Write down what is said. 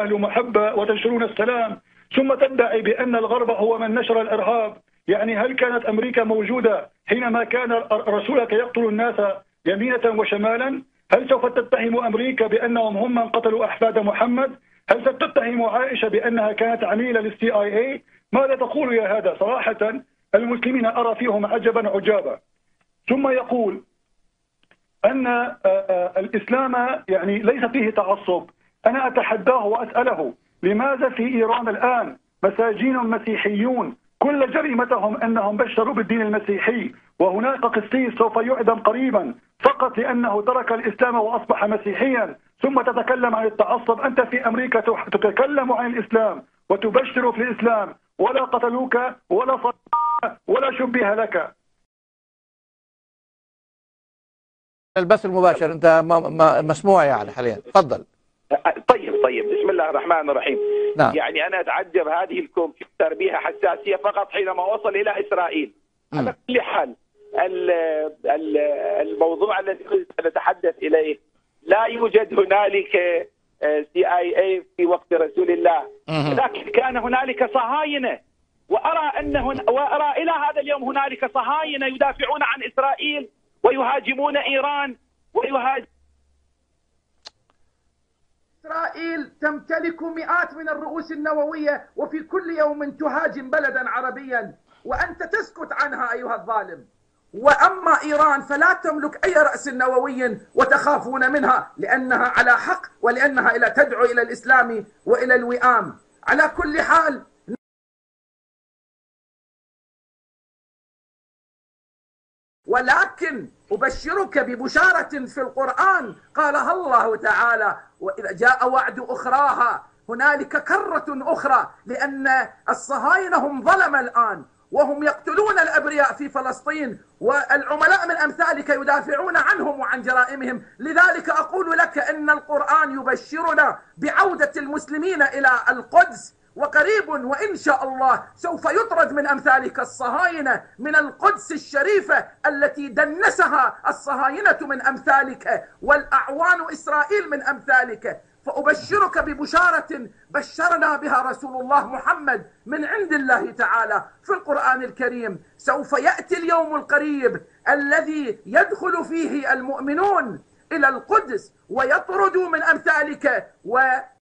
محبة وتنشرون السلام. ثم تدعي بأن الغرب هو من نشر الإرهاب. يعني هل كانت أمريكا موجودة حينما كان رسولك يقتل الناس يمينة وشمالا؟ هل سوف تتهم أمريكا بأنهم هم من قتلوا أحفاد محمد؟ هل ستتهم عائشة بأنها كانت عميلة للسي آي اي ماذا تقول يا هذا؟ صراحة المسلمين أرى فيهم عجبا عجابا. ثم يقول أن آه، آه، الإسلام يعني ليس فيه تعصب. أنا أتحداه وأسأله لماذا في إيران الآن مساجين مسيحيون؟ كل جريمتهم أنهم بشروا بالدين المسيحي وهناك قسيس سوف يعدم قريبا فقط لأنه ترك الإسلام وأصبح مسيحيا. ثم تتكلم عن التعصب أنت في أمريكا تتكلم عن الإسلام وتبشر في الإسلام ولا قتلوك ولا ولا شبه لك. البث المباشر أنت مسموع يعني حاليا. تفضل. طيب طيب. بسم الله الرحمن الرحيم. نعم. يعني أنا أتعجب هذه الكمبيوتر بها حساسية فقط حينما وصل إلى إسرائيل. م. على كل حال الموضوع الذي نتحدث إليه لا يوجد هنالك سي اي اي في وقت رسول الله. لكن كان هنالك صهاينة. وأرى أن هن... وأرى إلى هذا اليوم هنالك صهاينة يدافعون عن إسرائيل ويهاجمون إيران ويهاجمون إسرائيل تمتلك مئات من الرؤوس النووية وفي كل يوم تهاجم بلدا عربيا وأنت تسكت عنها أيها الظالم. وأما إيران فلا تملك أي رأس نووي وتخافون منها لأنها على حق ولأنها إلى تدعو إلى الإسلام وإلى الوئام. على كل حال ولكن أبشرك ببشارة في القرآن. قالها الله تعالى وإذا جاء وعد أخراها هنالك كرة أخرى لأن الصهاينة هم ظلم الآن وهم يقتلون الأبرياء في فلسطين والعملاء من أمثالك يدافعون عنهم وعن جرائمهم. لذلك أقول لك أن القرآن يبشرنا بعودة المسلمين إلى القدس وقريب وإن شاء الله سوف يطرد من أمثالك الصهاينة من القدس الشريفة التي دنسها الصهاينة من أمثالك والأعوان إسرائيل من أمثالك. فأبشرك ببشارة بشرنا بها رسول الله محمد من عند الله تعالى. في القرآن الكريم سوف يأتي اليوم القريب الذي يدخل فيه المؤمنون إلى القدس ويطردوا من أمثالك و